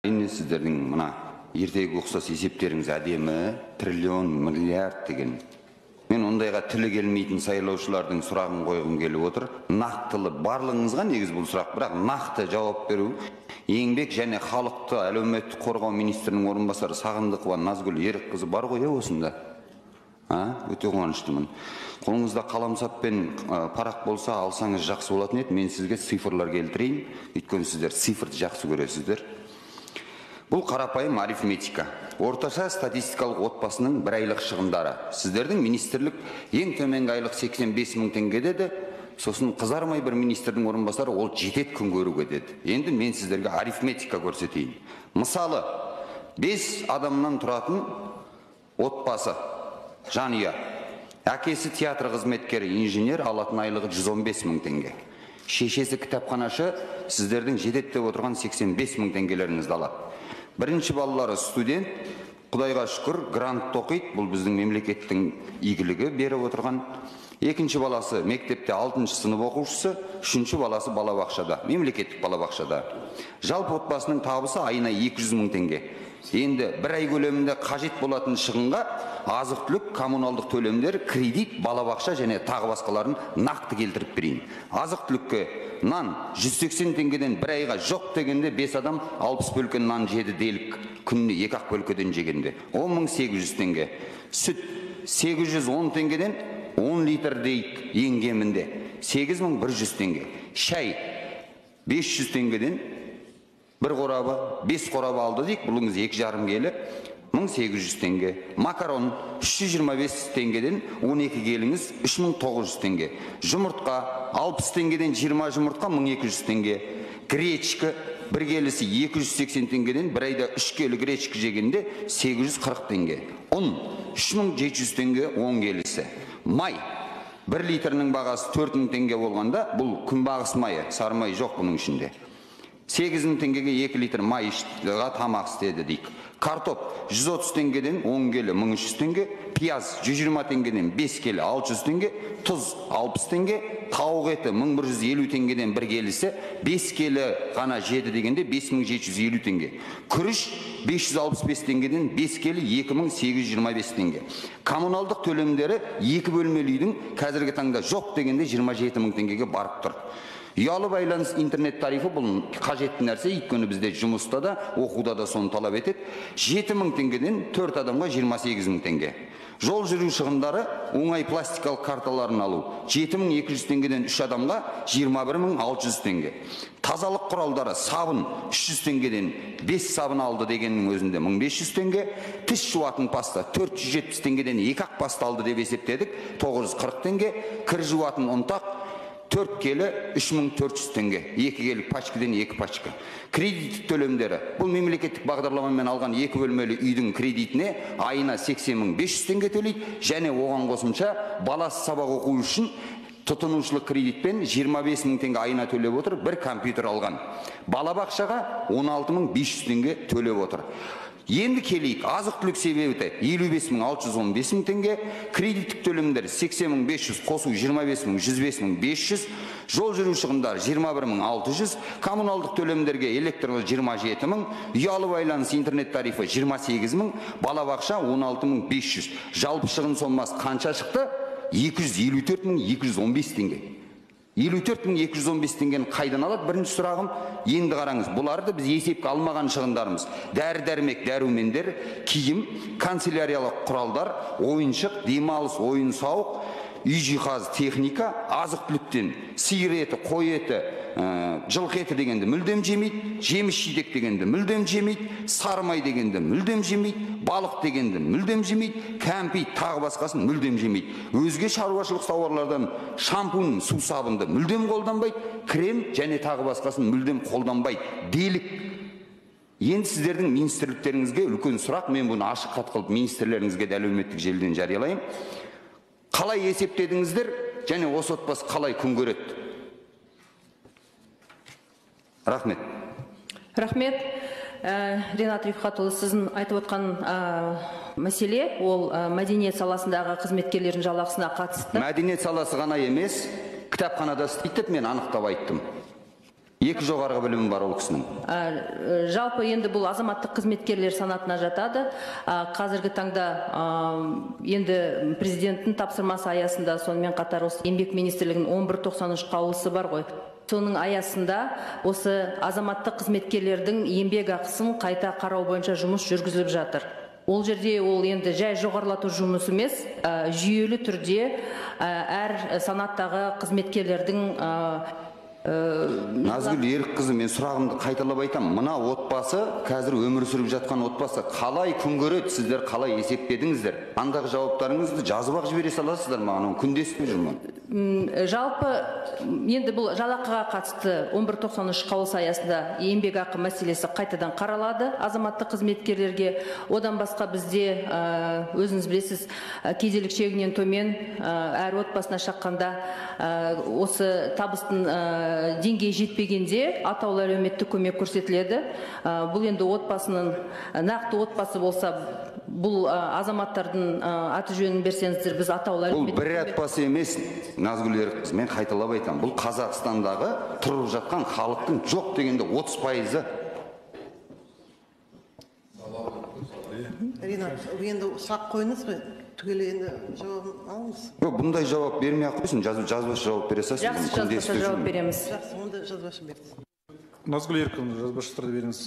әрине сіздердің мына ертегі ұқсас есептеріңіз әдемі триллион миллиард деген. Мен ондайға тілі келмейтін сайлаушылардың сұрағын қойғым келіп отыр нақтылы барлығыңызға негізі бұл сұрақ бірақ нақты жауап беру еңбек және халықты әлеуметтік қорғау министрінің орынбасары сағындықова назгүл ерікқызы бар ғой иә осында? А? Өте қуаныштымын қолыңызда қаламсап пен парақ болса алсаңыз жақсы болатын еді. Мен сізге цифрлар келтірейін. Өйткені сіздер цифрды жақсы көресіздер. Бұл қарапайым арифметика. Орташа статистикалық отбасының бір айлық шығындары. Сіздердің министрлік ең төменгі айлық 85 мың теңге сосын қызармай бір министрдің орынбасары ол жетеді күн көруге деді. Енді мен сіздерге арифметика көрсетейін. Мысалы бес адамнан тұратын отбасы жанұя. Әкесі театр қызметкері инженер алатын айлығы 115 мың теңге. Шешесі кітапханашы сіздердің жетеді деп отырған 85 мың теңгелеріңізді алады. Бірінші балалары студент. Құдайға шүкір грантта оқиды бұл біздің мемлекеттің игілігі беріп отырған екінші баласы мектепте алтыншы сынып оқушысы үшінші баласы балабақшада мемлекеттік балабақшада. Жалпы отбасының табысы айына 200 мың теңге. Енді бір ай көлемінде қажет болатын шығынға азық түлік коммуналдық төлемдер кредит балабақша және тағы басқаларын нақты келтіріп берейін. Азық түлікке нан 180 теңгеден бір айға жоқ дегенде бес адам алпыс бөлке нан жеді делік. Күніне екі ақ бөлкеден жегенде. Он мың сегіз жүз теңге. Сүт сегіз жүз он теңгеден он литр дейік ең кемінде сегіз мың бір жүз теңге. Шай бес жүз теңгеден бір қорабы бес қорабы алды дейік. Бұлыңыз екі жарым келі мың сегіз жүз теңге. Макарон үш жүз жиырма бес теңгеден он екі келіңіз үш мың тоғыз жүз теңге. Жұмыртқа алпыс теңгеден жиырма жұмыртқа мың екі жүз теңге. Гречка бір келісі 280 теңгеден бір айда үш келі гречка жегенде 840 теңге. Ұн 3700 теңге 10 келісі. Май. Бір литрінің бағасы 4000 теңге болғанда бұл күнбағыс майы сары май жоқ бұның ішінде. Сегіз мың теңгеге екі литр май тамақ істеді дейік. Картоп 130 теңгеден 10 келі 1300 теңге пияз 120 теңгеден 5 келі 600 теңге тұз 60 теңге тауық еті 1150 теңгеден бір келісі 5 келі ғана жеді дегенде 5750 теңге. Күріш 565 теңгеден 5 келі 2825 теңге. Коммуналдық төлемдері екі бөлмелі үйдің қазіргі таңда жоқ дегенде 27 мың барып тұр. Ұялы байланыс интернет тарифі бұл қажетті нәрсе өйткені бізде жұмыста да оқуда да соны талап етеді жеті мың теңгеден төрт адамға жиырма сегіз мың теңге жол жүру шығындары оңай пластикалық карталарын алу жеті мың екі жүз теңгеден үш адамға жиырма бір мың алты жүз теңге тазалық құралдары сабын үш жүз теңгеден бес сабын алды дегеннің өзінде мың бес жүз теңге тіс жуатын паста төрт жүз жетпіс теңгеден екі ақ паста алды деп есептедік тоғыз жүз қырық теңге кір жуатын ұнтақ төрт келі үш мың төрт жүз теңге. Екі келі пачкадан екі пачка. Кредит төлемдері. Бұл мемлекеттік бағдарламамен алған екі бөлмелі үйдің кредитіне айына сексен мың бес жүз теңге төлейді және оған қосымша баласы сабақ оқу үшін тұтынушылық кредитпен 25 мың теңге айына төлеп отыр бір компьютер алған. Балабақшаға 16 мың 500 теңге төлеп отыр. Енді келейік. Азық түлік себебі елу бес мың алты жүз он бес мың теңге кредиттік төлемдер сексен мың бес жүз қосу жиырма бес мың жүз бес мың бес жүз жол жүру шығындары жиырма бір мың алты жүз коммуналдық төлемдерге электр жиырма жеті мың ұялы байланыс интернет тарифі жиырма сегіз мың балабақша он алты мың бес жүз. Жалпы шығын сомасы қанша шықты? Екі жүз елу төрт мың екі жүз он бес теңге. елу төрт мың екі жүз он бес теңгені қайдан алады? Бірінші сұрағым енді қараңыз бұларды біз есепке алмаған шығындарымыз дәрі дәрмек дәрумендер киім канцеляриялық құралдар ойыншық демалыс ойын сауық үй жиһазы техника азық түліктен сиыр еті қой еті ә, жылқы еті дегенді мүлдем жемейді жеміс жидек дегенді мүлдем жемейді сары май дегенді мүлдем жемейді балық дегенді мүлдем жемейді кәмпит тағы басқасын мүлдем жемейді. Өзге шаруашылық тауарлардан шампунь су сабынды мүлдем қолданбайды крем және тағы басқасын мүлдем қолданбайды делік. Енді сіздердің министрліктеріңізге үлкен сұрақ мен бұны ашық хат қылып министрлеріңізге де әлеуметтік желіден жариялаймын. Қалай есептедіңіздер? Және осы отбасы қалай күн көреді? Рахмет. Рахмет. Ә, ринат рифхатұлы сіздің айтып отқан ә, мәселе ол ә, мәдениет саласындағы қызметкерлердің жалақысына қатысты. Мәдениет саласы ғана емес кітапханада істейді деп мен анықтап айттым. Екі жоғарғы білімі бар ол кісінің. Э, жалпы енді бұл азаматтық қызметкерлер санатына жатады. Қазіргі таңда енді президенттің тапсырмасы аясында сонымен қатар осы еңбек министрлігінің 1193 қаулысы бар ғой. Соның аясында осы азаматтық қызметкерлердің еңбек ақысын қайта қарау бойынша жұмыс жүргізіліп жатыр. Ол жерде ол енді жай жоғарылату жұмысы емес жүйелі түрде әр санаттағы қызметкерлердің назгүл ерікқызы мен сұрағымды қайталап айтамын мына отбасы қазір өмір сүріп жатқан отбасы қалай күн көреді сіздер қалай есептедіңіздер андағы жауаптарыңызды жазып ақ жібере саласыздар маған оны күнде естіп жүрмін жалпы енді бұл жалақыға қатысты 1193 қаулысы аясында еңбекақы мәселесі қайтадан қаралады азаматтық қызметкерлерге. Одан басқа бізде ә, өзіңіз білесіз ә, кедейлік шегінен төмен ә, әр отбасына шаққанда осы табыстың ә, деңгейі жетпегенде атаулы әлеуметтік көмек көрсетіледі. Ә, бұл енді отбасының ә, нақты отбасы болса бұл ә, азаматтардың ә, аты жөнін берсеңіздер біз атаулы бұл бір көмек- отбасы емес назгүл ерікқызы мен қайталап айтамын бұл қазақстандағы тұрып жатқан халықтың жоқ дегенде 30 пайызы. Ринат енді сұрақ қойыңыз ғой. Түгел енді жауабын алыңыз. Жоқ бұндай жауап бермей ақ қойсын. Жазбаша жауап бере салсын жақсы жазбаша жауап береміз. Жақсы онда жазбаша беріңіз назгүл еркінова жазбаша түрде беріңіз.